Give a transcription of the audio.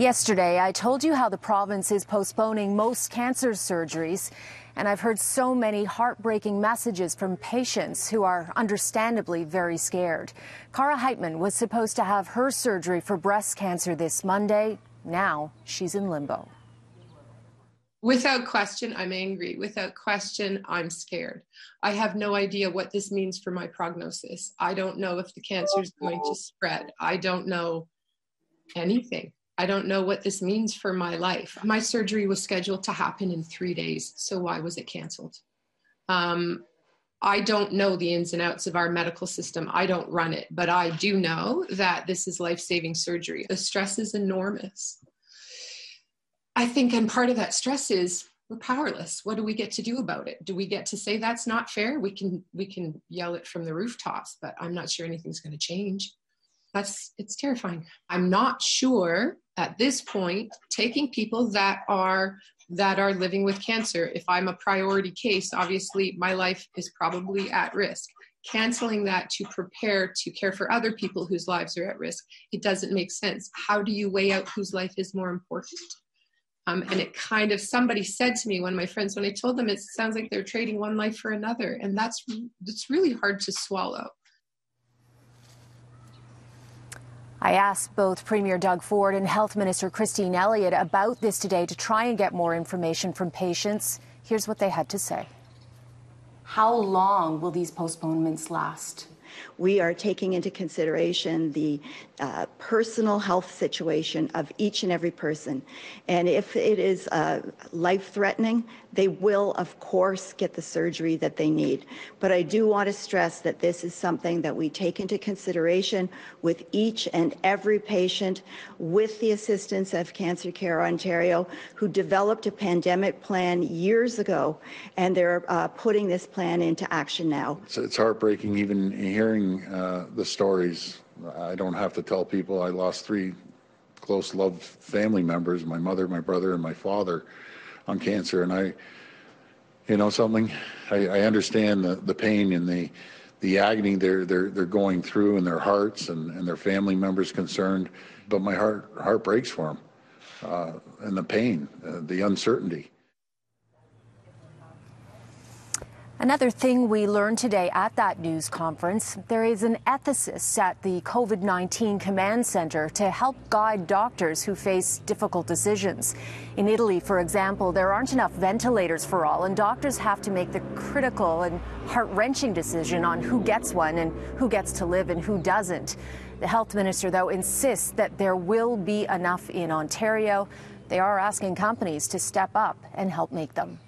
Yesterday, I told you how the province is postponing most cancer surgeries, and I've heard so many heartbreaking messages from patients who are understandably very scared. Cara Heitman was supposed to have her surgery for breast cancer this Monday. Now she's in limbo. Without question, I'm angry. Without question, I'm scared. I have no idea what this means for my prognosis. I don't know if the cancer is going to spread. I don't know anything. I don't know what this means for my life. My surgery was scheduled to happen in three days, so why was it canceled? Um, I don't know the ins and outs of our medical system. I don't run it, but I do know that this is life saving surgery. The stress is enormous. I think, and part of that stress is we're powerless. What do we get to do about it? Do we get to say that's not fair? We can we can yell it from the rooftops, but I'm not sure anything's going to change. That's it's terrifying. I'm not sure at this point taking people that are that are living with cancer. If i'm a priority case obviously my life is probably at risk. Canceling that to prepare to care for other people whose lives are at risk it doesn't make sense. How do you weigh out whose life is more important? Um, and it kind of somebody said to me one of my friends when i told them it sounds like they're trading one life for another. And that's it's really hard to swallow I asked both Premier Doug Ford and Health Minister Christine Elliott about this today to try and get more information from patients. Here's what they had to say. How long will these postponements last? We are taking into consideration the uh, personal health situation of each and every person. And if it is uh, life threatening, they will, of course, get the surgery that they need. But I do want to stress that this is something that we take into consideration with each and every patient with the assistance of Cancer Care Ontario, who developed a pandemic plan years ago, and they're uh, putting this plan into action now. It's, it's heartbreaking even hearing uh, the stories I don't have to tell people I lost three close loved family members, my mother, my brother, and my father on cancer. And I, you know something, I, I understand the, the pain and the, the agony they're, they're, they're going through in their hearts and, and their family members concerned, but my heart, heart breaks for them. Uh, and the pain, uh, the uncertainty. Another thing we learned today at that news conference there is an ethicist at the COVID 19 command center to help guide doctors who face difficult decisions. In Italy, for example, there aren't enough ventilators for all, and doctors have to make the critical and heart wrenching decision on who gets one and who gets to live and who doesn't. The health minister, though, insists that there will be enough in Ontario. They are asking companies to step up and help make them.